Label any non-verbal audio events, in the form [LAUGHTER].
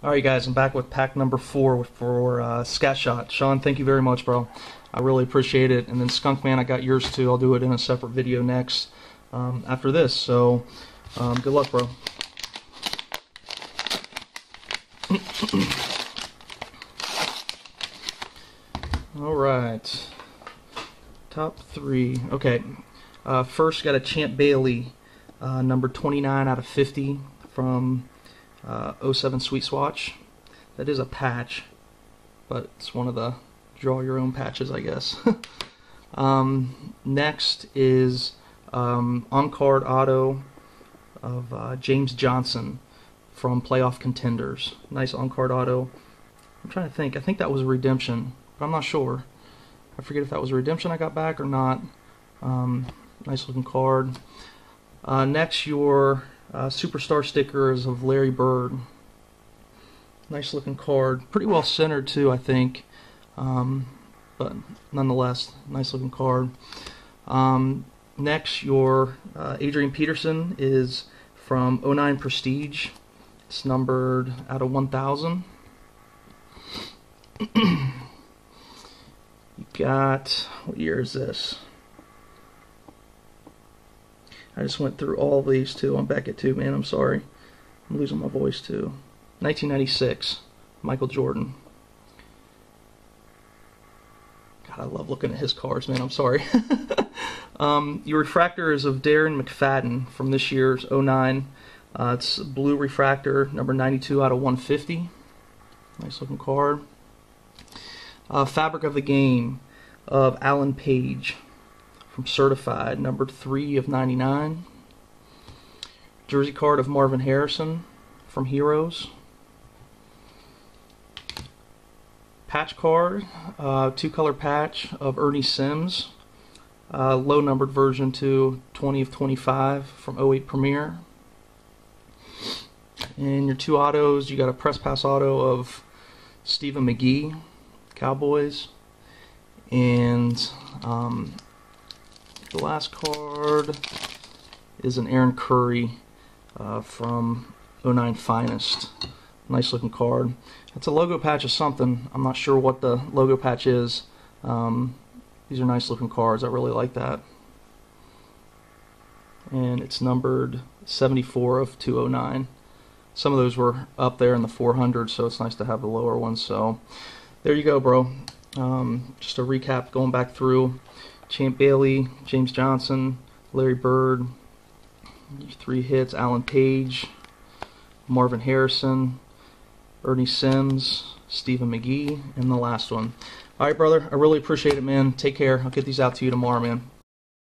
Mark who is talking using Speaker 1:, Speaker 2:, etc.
Speaker 1: All right, guys, I'm back with pack number four for uh, Scatchot. Sean, thank you very much, bro. I really appreciate it. And then Skunk Man, I got yours too. I'll do it in a separate video next um, after this. So, um, good luck, bro. [CLEARS THROAT] All right, top three. Okay, uh, first got a Champ Bailey, uh, number 29 out of 50 from uh, 07 Sweet Swatch. That is a patch, but it's one of the draw your own patches, I guess. [LAUGHS] um, next is um, on card auto of uh, James Johnson from Playoff Contenders. Nice on card auto. I'm trying to think. I think that was a redemption, but I'm not sure. I forget if that was a redemption I got back or not. Um, nice looking card. Uh, next, your uh, superstar stickers of Larry Bird. Nice looking card. Pretty well centered too, I think. Um, but nonetheless, nice looking card. Um, next, your uh, Adrian Peterson is from 09 Prestige. It's numbered out of 1,000. [CLEARS THROAT] you got, what year is this? I just went through all these too. I'm back at two, man. I'm sorry. I'm losing my voice too. 1996, Michael Jordan. God, I love looking at his cars, man. I'm sorry. [LAUGHS] um, your refractor is of Darren McFadden from this year's 09. Uh, it's blue refractor, number 92 out of 150. Nice looking card. Uh, fabric of the game of Alan Page from Certified, number 3 of 99. Jersey card of Marvin Harrison from Heroes. Patch card, uh, two color patch of Ernie Sims, uh, low numbered version to 20 of 25 from 08 Premier. And your two autos, you got a press pass auto of Stephen McGee, Cowboys, and um, the last card is an Aaron Curry uh, from 09 Finest. Nice looking card. It's a logo patch of something. I'm not sure what the logo patch is. Um, these are nice looking cards. I really like that. And it's numbered 74 of 209. Some of those were up there in the 400, so it's nice to have the lower ones. So there you go, bro. Um, just a recap going back through. Champ Bailey, James Johnson, Larry Bird, three hits, Alan Page, Marvin Harrison, Ernie Sims, Stephen McGee, and the last one. All right, brother. I really appreciate it, man. Take care. I'll get these out to you tomorrow, man.